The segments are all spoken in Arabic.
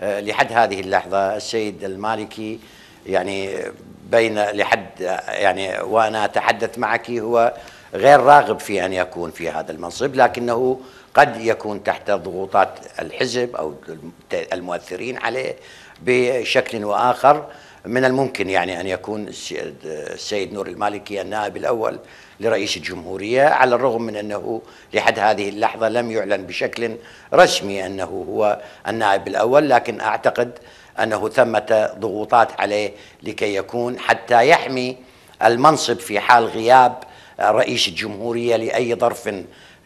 آه، لحد هذه اللحظة السيد المالكي يعني بين لحد يعني وأنا أتحدث معك هو غير راغب في أن يكون في هذا المنصب لكنه قد يكون تحت ضغوطات الحزب أو المؤثرين عليه بشكل وآخر من الممكن يعني أن يكون السيد نور المالكي النائب الأول لرئيس الجمهورية على الرغم من أنه لحد هذه اللحظة لم يعلن بشكل رسمي أنه هو النائب الأول لكن أعتقد أنه ثمة ضغوطات عليه لكي يكون حتى يحمي المنصب في حال غياب رئيس الجمهورية لأي ظرف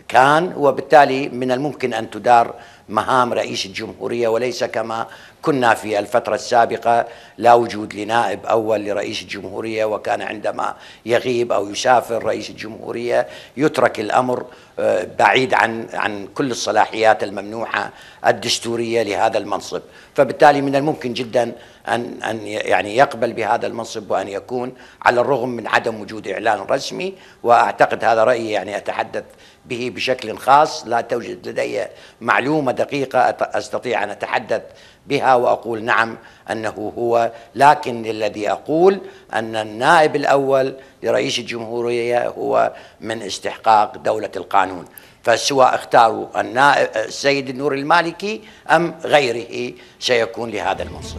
كان وبالتالي من الممكن أن تدار مهام رئيس الجمهورية وليس كما كنا في الفترة السابقة لا وجود لنائب أول لرئيس الجمهورية وكان عندما يغيب أو يسافر رئيس الجمهورية يترك الأمر آه، بعيد عن عن كل الصلاحيات الممنوحة الدستورية لهذا المنصب. فبالتالي من الممكن جدا أن أن يعني يقبل بهذا المنصب وأن يكون على الرغم من عدم وجود إعلان رسمي. وأعتقد هذا رأيي يعني أتحدث به بشكل خاص لا توجد لدي معلومة دقيقة أستطيع أن أتحدث بها وأقول نعم أنه هو. لكن الذي أقول أن النائب الأول لرئيس الجمهورية هو من استحقاق دولة القانون. فسواء اختاروا النائب السيد النور المالكي أم غيره سيكون لهذا المنصب.